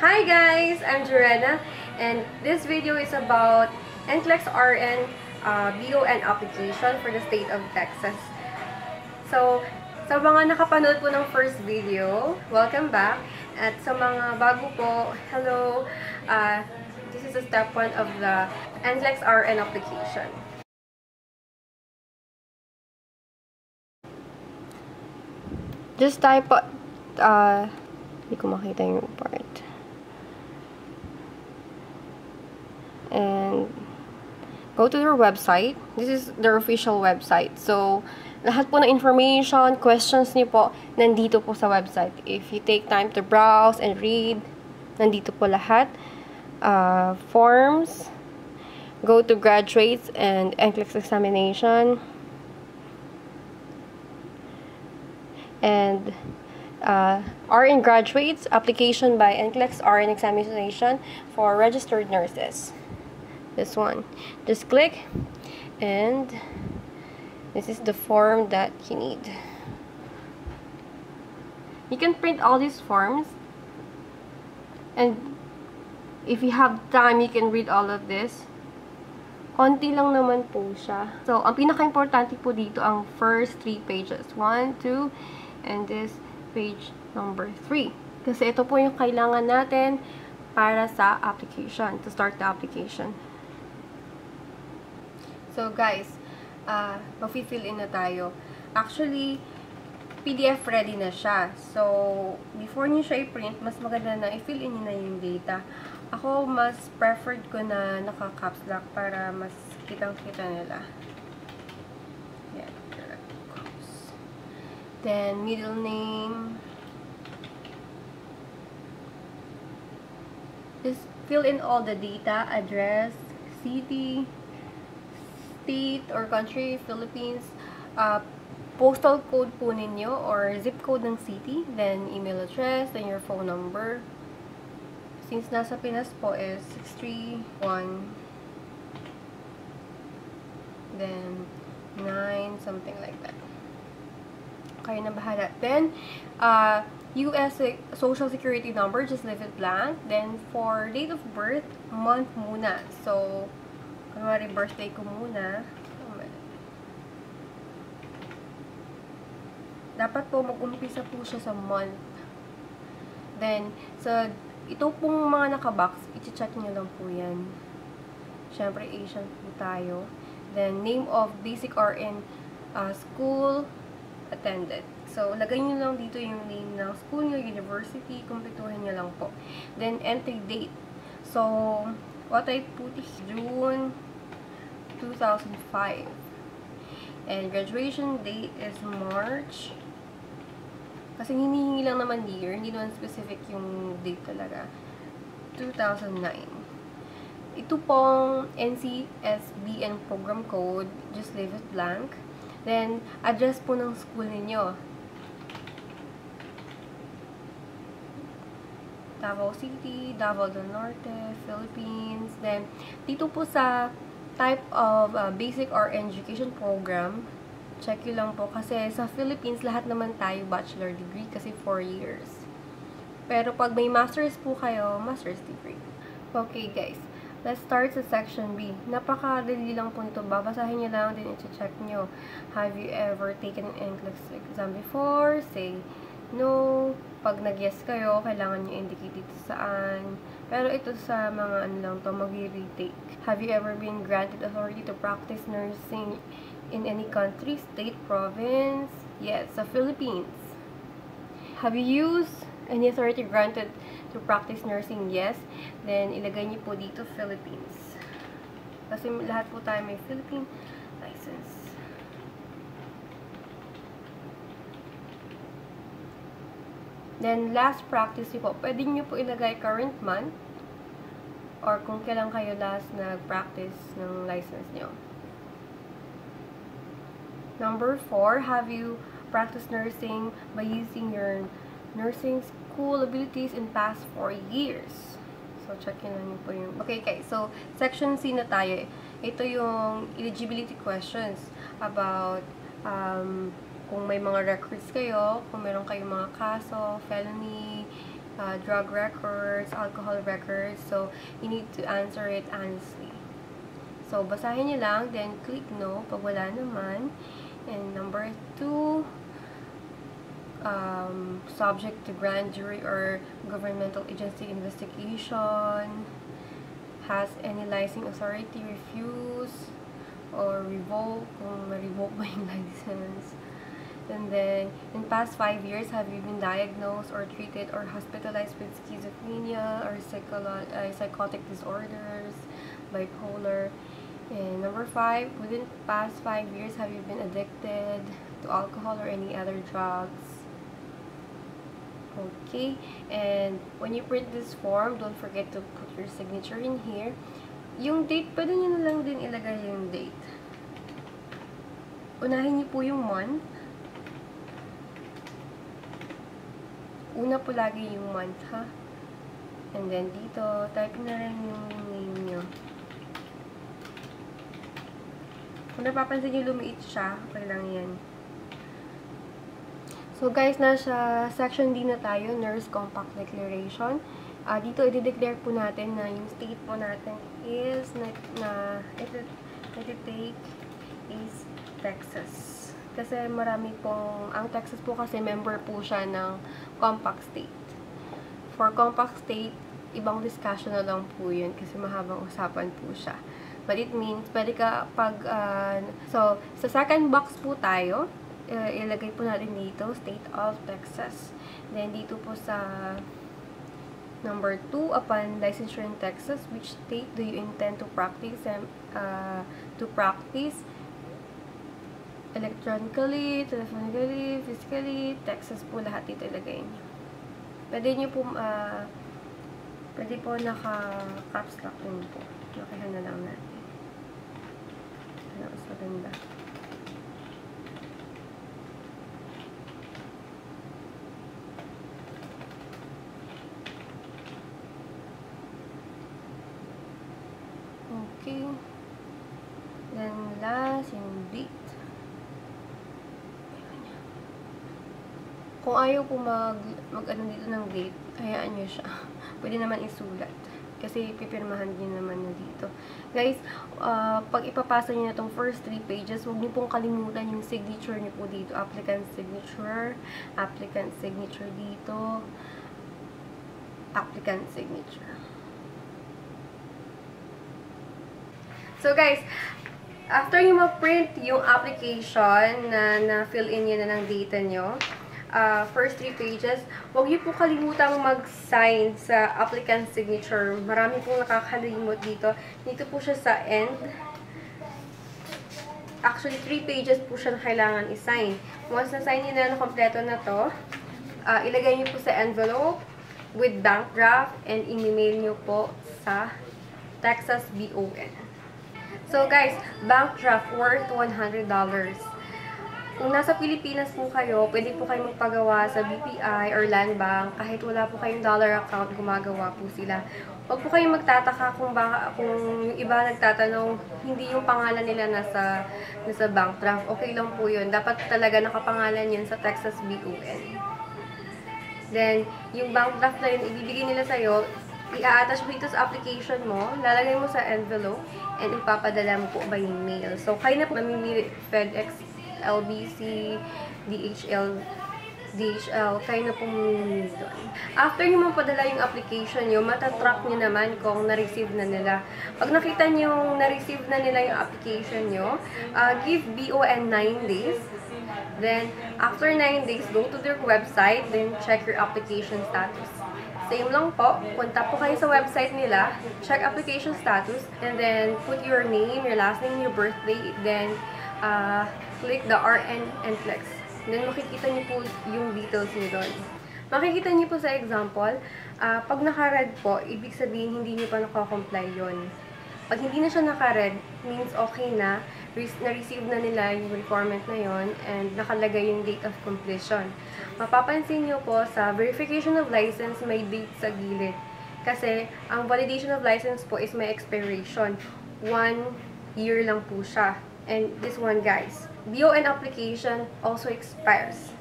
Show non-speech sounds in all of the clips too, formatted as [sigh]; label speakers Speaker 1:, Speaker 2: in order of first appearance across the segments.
Speaker 1: Hi guys! I'm Jorena and this video is about NCLEX RN uh, BON application for the state of Texas. So, sa mga nakapanood po ng first video, welcome back. At sa mga bago po, hello! Uh, this is the step 1 of the NCLEX RN application. Just type, uh, hindi ko makita yung part. And, go to their website. This is their official website. So, lahat po ng information, questions niyo po, nandito po sa website. If you take time to browse and read, nandito po lahat. Uh, forms, go to graduates and NCLEX examination. And uh, RN graduates, application by NCLEX RN examination for registered nurses. This one. Just click and this is the form that you need. You can print all these forms and if you have time, you can read all of this. Konti lang naman po siya. So, ang pinaka-importante po dito ang first three pages. One, two, and this page number 3. Kasi ito po yung kailangan natin para sa application, to start the application. So guys, uh, mag-fill in na tayo. Actually, PDF ready na siya. So, before niyo siya i-print, mas maganda na i-fill in na yung data. Ako, mas preferred ko na naka-caps lock para mas kitang-kita nila. Then, middle name. Just fill in all the data, address, city, state or country, Philippines, uh, postal code po ninyo or zip code ng city, then email address, then your phone number. Since nasa Pinas po is 631 then 9, something like that kayo na bahala. Then, uh, US Social Security number, just leave it blank. Then, for date of birth, month muna. So, kunwari birthday ko muna. Dapat po mag-umpisa po siya sa month. Then, sa ito pong mga nakabox, i-check nyo lang po yan. Siyempre, Asian po tayo. Then, name of basic RN uh, school, attended. So, lagay nyo lang dito yung name ng school nyo, university, kumpletuhin nyo lang po. Then, entry date. So, what I put is June 2005. And graduation date is March. Kasi hinihingi lang naman year, hindi naman specific yung date talaga. 2009. Ito pong NCSBN program code, just leave it blank. Then, address po ng school ninyo. Davao City, Davao del Norte, Philippines. Then, dito po sa type of uh, basic or education program, check yun lang po. Kasi sa Philippines, lahat naman tayo bachelor degree kasi 4 years. Pero pag may master's po kayo, master's degree. Okay guys, Let's start sa section B. Napakadali lang po nito. Babasahin niyo lang, din i-check niyo. Have you ever taken an NCLEX exam before? Say no. Pag nag-yes kayo, kailangan niyo indicate dito saan. Pero ito sa mga ano lang to, mag-retake. Have you ever been granted authority to practice nursing in any country, state, province? Yes, sa Philippines. Have you used any authority granted to practice nursing, yes. Then, ilagay niyo po dito, Philippines. Kasi lahat po tayo may Philippine license. Then, last practice po. Pwede niyo po ilagay current month or kung kailan kayo last nag-practice ng license niyo. Number 4, have you practiced nursing by using your nursing school abilities in past 4 years. So, check yun lang po yung... Okay, okay. So, section C na tayo. Ito yung eligibility questions about um, kung may mga records kayo, kung meron kayong mga kaso, felony, uh, drug records, alcohol records. So, you need to answer it honestly. So, basahin nyo lang, then click no pag wala naman. And number two, um, subject to grand jury or governmental agency investigation, has any licensing authority refuse or revoke, kung ma-revoke ba yung [laughs] license. And then, in past five years, have you been diagnosed or treated or hospitalized with schizophrenia or uh, psychotic disorders, bipolar? And number five, within past five years, have you been addicted to alcohol or any other drugs? Okay, and when you print this form, don't forget to put your signature in here. Yung date, pwede nyo na lang din ilagay yung date. Unahin niyo po yung month. Una po lagi yung month, ha? And then dito, type na rin yung name nyo. Kung napapansin nyo lumiit siya, okay lang yan. So guys, nasa section D na tayo, Nurse Compact Declaration. Uh, dito, i-declare po natin na yung state po natin is na, na ito, ito take is Texas. Kasi marami pong, ang Texas po kasi member po siya ng Compact State. For Compact State, ibang discussion na lang po yun kasi mahabang usapan po siya. But it means, pwede ka pag, uh, so, sa second box po tayo, uh, ilagay po natin dito, State of Texas. Then, dito po sa number 2, upon licensure in Texas, which state do you intend to practice and uh, to practice electronically, telephonically, physically, Texas po lahat dito ilagay niyo. Pwede niyo po, uh, pwede po naka-caps lock din po. Lakihan na lang natin. Ano, mas maganda. Okay. Then, last, yung date. Kung ayaw po mag, mag ano dito ng date, hayaan nyo siya. [laughs] Pwede naman isulat. Kasi pipirmahan din naman na dito. Guys, uh, pag ipapasa nyo na itong first three pages, huwag nyo pong kalimutan yung signature nyo po dito. Applicant signature, applicant signature dito, applicant signature. So guys, after nyo ma-print yung application na na-fill in nyo na ng data nyo, uh, first three pages, huwag nyo po kalimutang mag-sign sa applicant signature. Marami pong nakakalimot dito. Dito po siya sa end. Actually, three pages po siya na kailangan i-sign. Once na-sign nyo na na kompleto na to, uh, ilagay nyo po sa envelope with bank draft and i-mail nyo po sa Texas BON. So guys, bank draft worth $100. Kung nasa Pilipinas po kayo, pwede po kayo magpagawa sa BPI or Land Bank. Kahit wala po kayong dollar account, gumagawa po sila. Huwag po kayong magtataka kung, baka, kung yung iba nagtatanong, hindi yung pangalan nila nasa, nasa bank draft. Okay lang po yun. Dapat talaga nakapangalan yun sa Texas BON. Then, yung bank draft na yun, ibibigay nila sa'yo, i-attach mo ito sa application mo, lalagay mo sa envelope, and ipapadala mo po by mail. So, kayo na mamimili FedEx, LBC, DHL, DHL, kayo na po mamimili doon. After nyo mapadala yung application nyo, matatrack nyo naman kung na-receive na nila. Pag nakita nyo na-receive na nila yung application nyo, uh, give BON 9 days. Then, after 9 days, go to their website, then check your application status. Same lang po. Punta po kayo sa website nila, check application status, and then put your name, your last name, your birthday, then uh, click the RN and flex. Then makikita niyo po yung details niyo doon. Makikita niyo po sa example, uh, pag naka-red po, ibig sabihin hindi niyo pa nakakomply yon. Pag hindi na siya naka-red, means okay na, na-receive na nila yung requirement na yon and nakalagay yung date of completion. Mapapansin nyo po sa verification of license, may date sa gilid. Kasi, ang validation of license po is may expiration. One year lang po siya. And this one, guys, BON application also expires.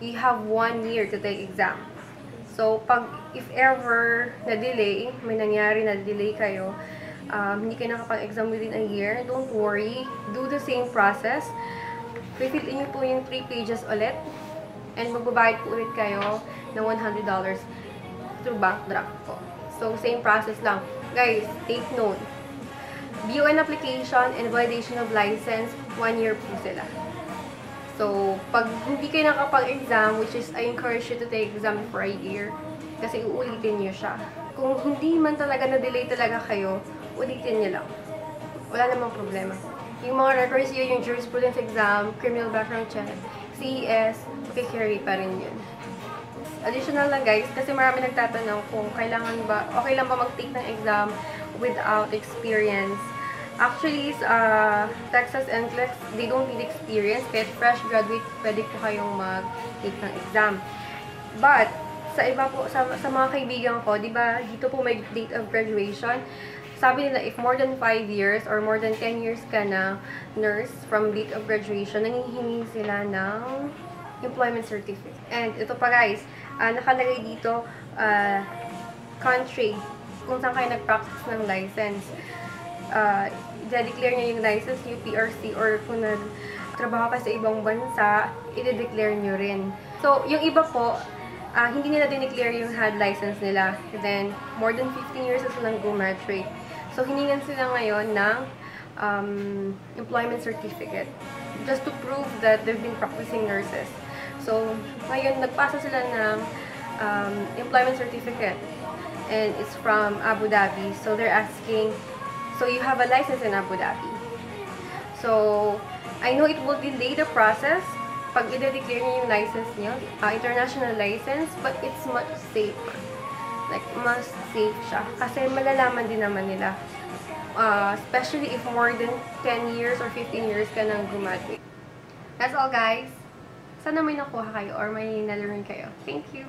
Speaker 1: You have one year to take exam. So, pag, if ever na-delay, may nangyari na delay kayo, um, hindi kayo nakapag-exam within a year, don't worry. Do the same process. Fill in po yung 3 pages ulit. And magbabayad po ulit kayo ng $100 through bank draft po. So, same process lang. Guys, take note. BON application and validation of license, one year po sila. So, pag hindi kayo nakapag-exam, which is I encourage you to take exam for a year, kasi uulitin nyo siya. Kung hindi man talaga na-delay talaga kayo, ulitin nyo lang. Wala namang problema. Yung mga records yun, yung jurisprudence exam, criminal background check, CES, carry pa rin yun. Additional lang guys, kasi marami nagtatanong kung kailangan ba, okay lang ba mag-take ng exam without experience. Actually, sa uh, Texas NCLEX, they don't need experience. Kahit fresh graduate, pwede po kayong mag-take ng exam. But, sa iba po, sa, sa mga kaibigan ko, di ba, dito po may date of graduation. Sabi nila, if more than 5 years or more than 10 years ka na nurse from date of graduation, nangihingi sila ng employment certificate. And ito pa guys, uh, nakalagay dito, uh, country, kung saan kayo nag-practice ng license. Uh, i-declare nyo yung license, UPRC, or kung nag-trabaho ka sa ibang bansa, i-declare nyo rin. So, yung iba po, uh, hindi nila dineclare yung HAD license nila. then, more than 15 years na silang gumatrate. So, hiningan sila ngayon ng um, employment certificate just to prove that they've been practicing nurses. So, ngayon, nagpasa sila ng um, employment certificate and it's from Abu Dhabi. So, they're asking, so you have a license in Abu Dhabi. So, I know it will delay the process pag i-declare niyo yung license niyo, uh, international license, but it's much safer. Like, mas safe siya. Kasi malalaman din naman nila. Uh, especially if more than 10 years or 15 years ka nang graduate. That's all, guys. Sana may nakuha kayo or may nalearn kayo. Thank you!